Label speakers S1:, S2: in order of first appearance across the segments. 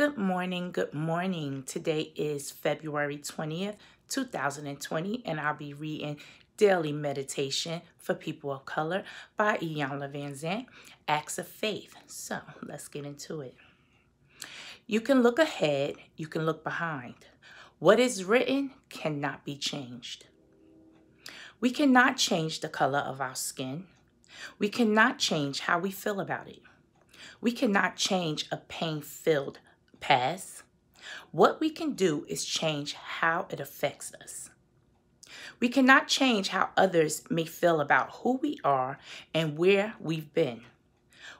S1: Good morning, good morning. Today is February 20th, 2020, and I'll be reading Daily Meditation for People of Color by Iyanla Vanzant, Acts of Faith. So let's get into it. You can look ahead, you can look behind. What is written cannot be changed. We cannot change the color of our skin. We cannot change how we feel about it. We cannot change a pain filled past. What we can do is change how it affects us. We cannot change how others may feel about who we are and where we've been.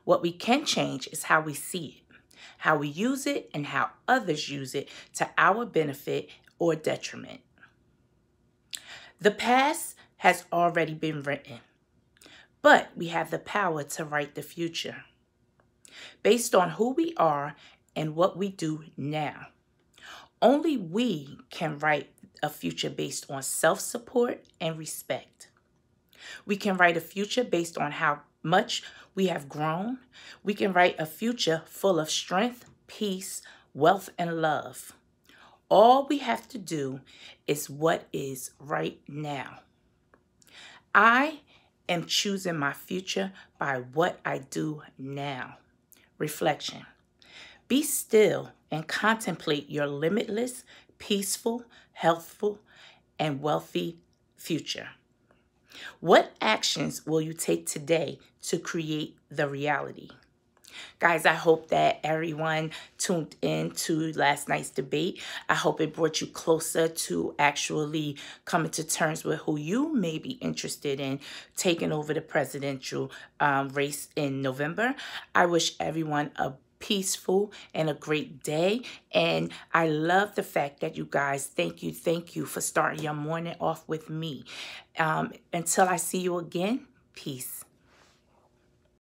S1: What we can change is how we see it, how we use it, and how others use it to our benefit or detriment. The past has already been written, but we have the power to write the future. Based on who we are and what we do now. Only we can write a future based on self support and respect. We can write a future based on how much we have grown. We can write a future full of strength, peace, wealth, and love. All we have to do is what is right now. I am choosing my future by what I do now. Reflection. Be still and contemplate your limitless, peaceful, healthful, and wealthy future. What actions will you take today to create the reality? Guys, I hope that everyone tuned in to last night's debate. I hope it brought you closer to actually coming to terms with who you may be interested in taking over the presidential um, race in November. I wish everyone a peaceful and a great day. And I love the fact that you guys, thank you, thank you for starting your morning off with me. Um, until I see you again, peace.